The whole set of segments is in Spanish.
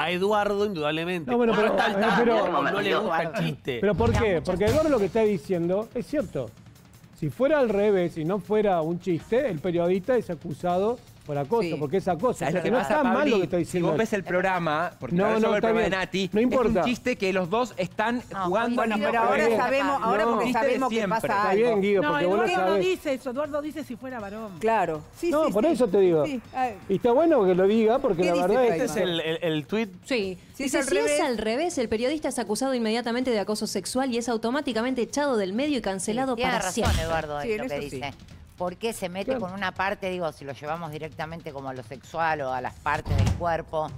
A Eduardo, indudablemente. No, bueno, pero- está al pero- tanto, pero- no le gusta el chiste. ¿Pero por qué? Porque Eduardo lo que está diciendo es cierto. Si fuera al revés y no fuera un chiste, el periodista es acusado por acoso, Sí. porque es acoso. O ¿Sabes sea, lo que no pasa, está mal lo que está Si diciendo. vos ves el programa, porque No, no, veo el programa de. Nati, No es un chiste que los dos están No, jugando. bueno, Pero ahora sabemos, ahora No. porque sabemos que pasa Está algo. bien, Guido, No, porque vos lo Eduardo no dice eso, Eduardo dice si fuera varón. Claro. Sí, No, sí, por sí. eso te digo. Sí. Y está bueno que lo diga, porque ¿Qué la verdad es Este es el, el, el tuit. Sí. Si Dice, es al si es revés- al revés, el periodista es acusado inmediatamente de acoso sexual y es automáticamente echado del medio y cancelado Tiene para razón, siempre. Eduardo, Sí, en en lo que dice. ¿Por qué se mete Claro. con una parte, digo, si lo llevamos directamente como a lo sexual o a las partes del cuerpo?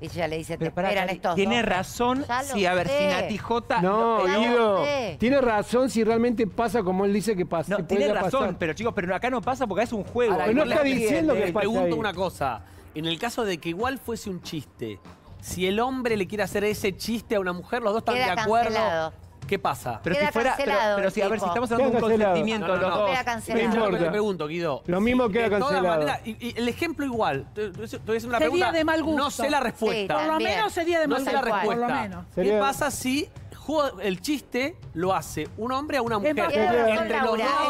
Ella le dice, te Pero esperan estos Tiene dos. razón si, a ver, si. Nati J... No, Guido, tiene razón si realmente pasa como él dice que pasa. No, que tiene razón, pasar. pero chicos, pero acá no pasa porque es un juego. Ahora, Pero no está le- diciendo le que pasa pregunto ahí. una cosa. En el caso de que igual fuese un chiste, si el hombre le quiere hacer ese chiste a una mujer, los dos están Queda de acuerdo. cancelado. ¿Qué pasa? Pero Queda si fuera, pero, cancelado pero el si, a ver, si tipo. estamos hablando de un Queda cancelado. consentimiento No, no, los no. dos. Queda cancelado. lo que importa. te pregunto, Guido. Lo mismo queda de todas cancelado. maneras, y, y el ejemplo igual. Te, te- te voy a hacer una Sería pregunta. de mal gusto. No sé la respuesta. Sí, Por lo menos sería de no mal sé la gusto, por respuesta. lo menos. ¿Qué Sería- pasa si el chiste lo hace un hombre a una mujer? más Entre los Laura, dos,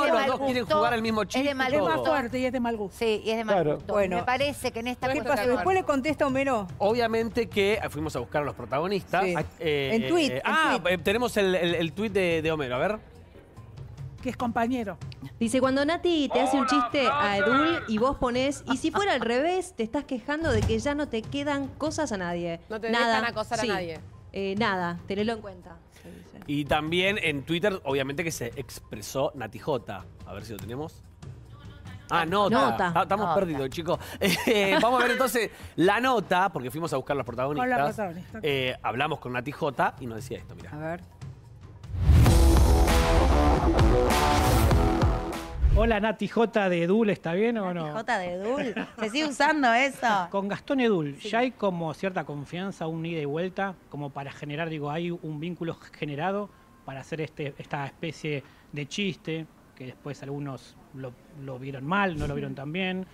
es quieren gusto, jugar el mismo Es chiste. de mal Es todo. más gusto. fuerte y es de mal gusto. Sí, y es de mal Claro. gusto. Bueno. Me parece que en esta ¿Qué no- Después le contesta Homero. Obviamente que fuimos a buscar a los protagonistas. Sí. Eh, En tweet, eh, en ah, tweet. eh, tenemos el, el, el tweet de, de Homero. A ver. Que es compañero. Dice, cuando Nati te hace un chiste a Edul y vos ponés, y si fuera al revés, te estás quejando de que ya no te quedan cosas a nadie. No te nada. dejan acosar a nadie. Eh, nada, tenelo en cuenta. Se dice. Y también en Twitter, obviamente que se expresó Nati J. A ver si lo tenemos. Ah, nota. Nota. Ah, Estamos Nota. perdidos, chicos. Eh, vamos a ver entonces la nota, porque fuimos a buscar a los protagonistas. Protagonista. Eh, hablamos con Nati J y nos decía esto, mira. A ver. Hola Nati J de Edul, ¿está bien o no? J de Dul. ¿Se sigue usando eso? Con Gastón Edul, ya hay como cierta confianza, un ida y vuelta, como para generar, digo, hay un vínculo generado para hacer este, esta especie de chiste, que después algunos lo, lo vieron mal, no lo vieron tan bien.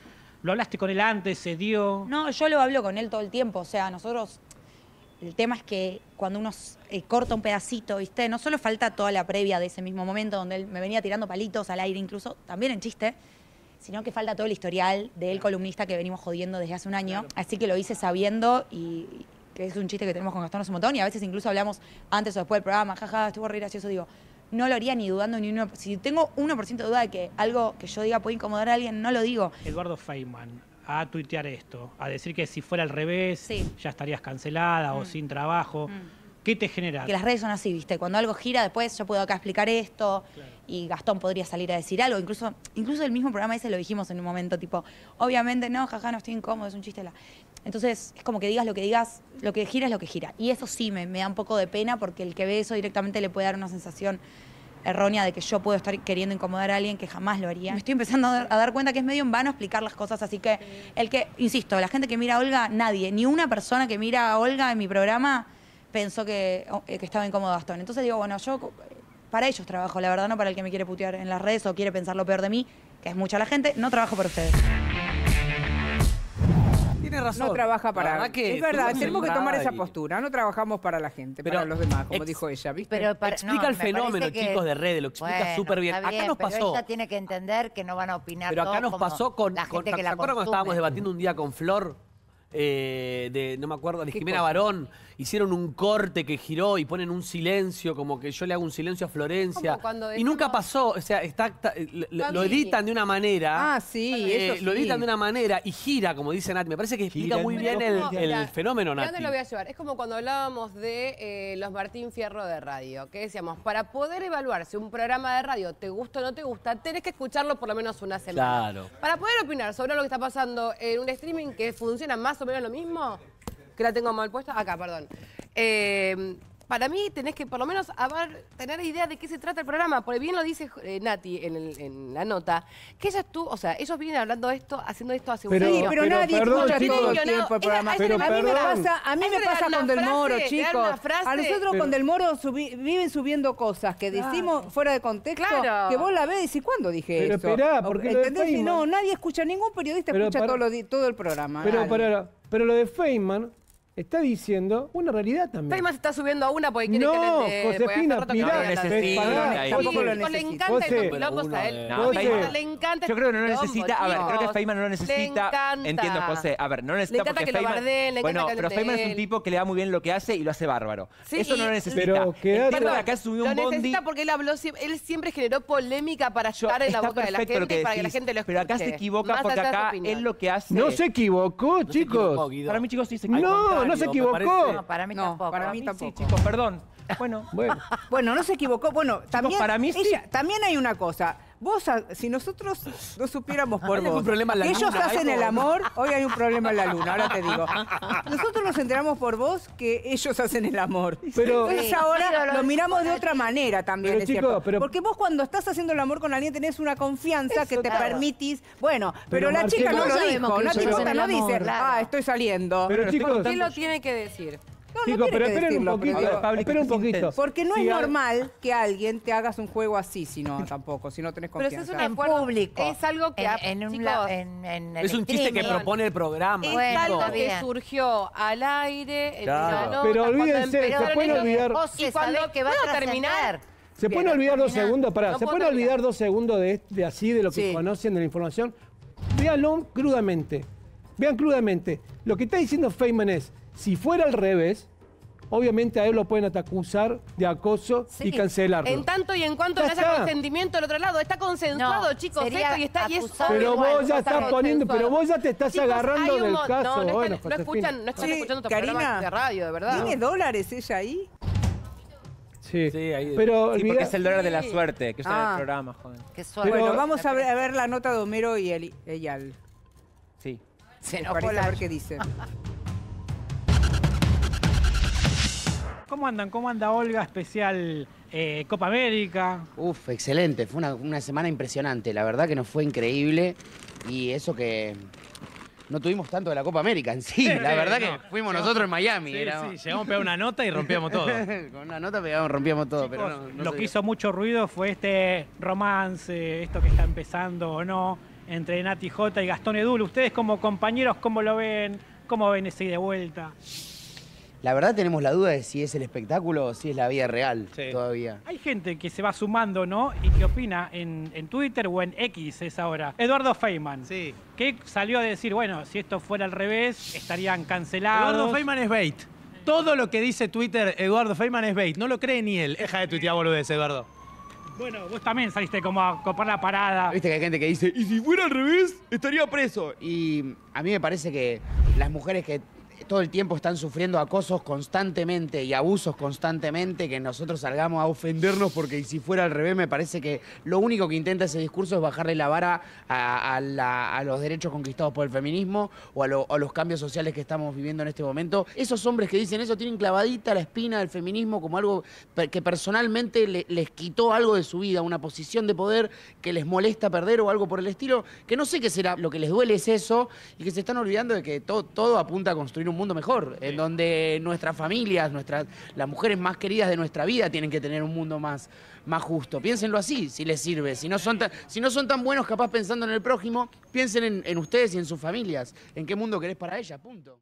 ¿Lo hablaste con él antes? ¿Se dio? No, yo lo hablo con él todo el tiempo. O sea, nosotros. El tema es que cuando uno eh, corta un pedacito, ¿viste? No solo falta toda la previa de ese mismo momento donde él me venía tirando palitos al aire, incluso también en chiste, sino que falta todo el historial del columnista que venimos jodiendo desde hace un año. Así que lo hice sabiendo y que es un chiste que tenemos con Gastón hace un montón y a veces incluso hablamos antes o después del programa, jaja, estuvo re gracioso, digo. No lo haría ni dudando ni uno. Si tengo 1% de duda de que algo que yo diga puede incomodar a alguien, no lo digo. Eduardo Feynman, a tuitear esto, a decir que si fuera al revés, Sí. ya estarías cancelada o sin trabajo. ¿Qué te genera? Que las redes son así, ¿viste? Cuando algo gira, después yo puedo acá explicar esto y Gastón podría salir a decir algo. Incluso, incluso el mismo programa ese lo dijimos en un momento, tipo, obviamente no, jaja, no estoy incómodo, es un chiste. La... Entonces, es como que digas lo que digas, lo que gira es lo que gira. Y eso sí me, me da un poco de pena porque el que ve eso directamente le puede dar una sensación errónea de que yo puedo estar queriendo incomodar a alguien que jamás lo haría. Me estoy empezando a dar, cuenta que es medio en vano explicar las cosas, así que el que, insisto, la gente que mira a Olga, nadie, ni una persona que mira a Olga en mi programa pensó que, eh, estaba incómodo Gastón. Entonces digo, bueno, yo para ellos trabajo, la verdad, no para el que me quiere putear en las redes o quiere pensar lo peor de mí, que es mucha la gente, no trabajo para ustedes. Tiene razón. No trabaja La para. verdad que es verdad, tenemos que tomar esa postura. No trabajamos para la gente, Pero para los demás, como ex- dijo ella, ¿viste? Pero para- Explica no, el fenómeno, que- chicos, de redes, lo explica Bueno, súper bien. está Acá nos pero pasó. ella tiene que entender que no van a opinar Pero acá nos como pasó con. la con gente que ¿Se la acuerdan cuando estábamos debatiendo un día con Flor? eh, de, no me acuerdo, de ¿Qué Jimena cosa? Hicieron un corte que giró y ponen un silencio, como que yo le hago un silencio a Florencia. Y nunca pasó, o sea, está, está- lo- editan de una manera. Ah, sí, eh, eso Lo editan de una manera y gira, como dice Nati. Me parece que explica Gira muy bien el, fenómeno, Nati. dónde lo voy a llevar. Es como cuando hablábamos de eh, los Martín Fierro de radio, que decíamos, para poder evaluar si un programa de radio te gusta o no te gusta, tenés que escucharlo por lo menos una semana. Claro. Para poder opinar sobre lo que está pasando en un streaming que funciona más o menos lo mismo, que la tengo mal puesta, acá, perdón. Eh, para mí tenés que por lo menos haber, tener idea de qué se trata el programa, porque bien lo dice eh, Nati en, el- en la nota, que ella tú, o sea, ellos vienen hablando esto, haciendo esto hace Pero- un Sí, año. pero pero nadie perdón, escucha chicos. todo el tiempo el programa. a Pero a mí me pasa, a mí me pasa con Del Moro, chicos. A nosotros Pero- con Del Moro subi- viven subiendo cosas que decimos fuera de contexto, Claro. que vos la ves y decís, ¿cuándo dije Pero eso? esperá, porque lo de ¿Entendés? Y no, nadie escucha, ningún periodista Pero escucha para- todo, lo todo el programa. Pero, para- pero lo de Feynman está diciendo una realidad también. Feynman se está subiendo a una porque quiere No, que le- porque Josefina, mirá, no No tampoco lo le encanta José. el quilombos a él. No, Le encanta Yo creo que no necesita, a ver, creo que Feynman no lo necesita. Le encanta. Entiendo, José. A ver, no necesita Le encanta porque que lo Feynman. bueno, pero Feynman es un tipo que le da muy bien lo que hace y lo hace bárbaro. Sí, Eso no lo necesita. Pero quédate- acá subió lo un bondi. necesita porque él habló, él siempre generó polémica para Yo- estar en la boca de la gente lo para que la gente lo escuche. Pero acá se equivoca porque acá él lo que hace. No se equivocó, No se equivocó, chicos. Para mí, chicos, sí se No, equivocó. no se Contrario, me equivocó. No, para mí No, tampoco. para mí Sí, tampoco. chicos, perdón. Bueno, Bueno, Bueno, no se equivocó. Bueno, también, para mí sí. ella- también hay una cosa. Vos, a- si nosotros no supiéramos por ¿Hay vos problema la que ellos luna, hacen algo? el amor, hoy hay un problema en la luna, ahora te digo. Nosotros nos enteramos por vos que ellos hacen el amor. Pero- Entonces Sí, ahora pero lo lo miramos de otra manera también, Pero, es cierto. pero- Porque vos cuando estás haciendo el amor con alguien tenés una confianza que te claro. permitís. Bueno, pero, Pero, la chica no lo dijo, importa, hacen no dice, ah, estoy saliendo. pero chicos, ¿Qué lo tiene que decir? No, no chicos, tiene pero que esperen un poquito. pero Pablo, Esperen un que poquito. Porque no Si es hay- normal que alguien te hagas un juego así, si no, tampoco, si no tenés Pero si confianza. es un En acuerdo, público. es algo que En, en un chicos, la- en- en el Es un chiste que streaming. propone el programa. Es Bueno, algo que bien. surgió al aire, en Claro. nota, Pero olvídense, se pueden olvidar- y cuando que va a terminar. ¿Se pueden olvidar dos segundos? Pará, No ¿se pueden terminar. olvidar dos segundos de, de así, de lo que Sí. conocen de la información? Véanlo crudamente. Vean crudamente. Lo que está diciendo Feynman es, si fuera al revés, obviamente a él lo pueden acusar de acoso y cancelarlo. En tanto y en cuanto no haya está. consentimiento del otro lado, está consensuado, No, chicos, sería esto y está y es Pero vos ya está estás poniendo, pero vos ya te estás Chicos, agarrando del caso. No, no, bueno, están, no escuchan, no están Sí, escuchando estos Karina, programas de radio, de verdad. ¿Tiene dólares ella ahí? Sí. Sí, ahí- Pero Sí, porque es el dólar de la suerte que usan en Ah. el programa, joder. Qué suerte. Pero- bueno, vamos a ver, a ver la nota de Homero y el, ella. Sí. Se Para enojó la saber qué dice. ¿Cómo andan? ¿Cómo anda Olga? Especial eh, Copa América. Uf, excelente. Fue una, una semana impresionante. La verdad que nos fue increíble. Y eso que no tuvimos tanto de la Copa América en sí. La verdad No. que fuimos nosotros en Miami. Sí, llegamos a pegar una nota y rompíamos todo. Con una nota pegamos, rompíamos todo. Chicos, no lo que hizo mucho ruido fue este romance, esto que está empezando o no, entre Nati J y Gastón Edul. Ustedes como compañeros, ¿cómo lo ven? ¿Cómo ven ese de vuelta? La verdad tenemos la duda de si es el espectáculo o si es la vida real Sí. todavía. Hay gente que se va sumando, ¿no? Y que opina en, en Twitter o en X es ahora. Eduardo Feynman. Sí. Que salió a decir, bueno, si esto fuera al revés, estarían cancelados. Eduardo Feynman es bait. Todo lo que dice Twitter Eduardo Feynman es bait. No lo cree ni él. Deja de tuitear boludez, Eduardo. Bueno, vos también saliste como a copar la parada. Viste que hay gente que dice, y si fuera al revés, estaría preso. Y a mí me parece que las mujeres que todo el tiempo están sufriendo acosos constantemente y abusos constantemente, que nosotros salgamos a ofendernos porque si fuera al revés, me parece que lo único que intenta ese discurso es bajarle la vara a, los derechos conquistados por el feminismo o a, lo- a los cambios sociales que estamos viviendo en este momento. Esos hombres que dicen eso tienen clavadita la espina del feminismo como algo que personalmente le- les quitó algo de su vida, una posición de poder que les molesta perder o algo por el estilo, que no sé qué será, lo que les duele es eso y que se están olvidando de que to- todo apunta a construir un mundo mejor, en donde nuestras familias, nuestras, las mujeres más queridas de nuestra vida tienen que tener un mundo más, más justo. Piénsenlo así, si les sirve. Si no son tan, si no son tan buenos capaz pensando en el prójimo, piensen en, en ustedes y en sus familias, en qué mundo querés para ellas, punto.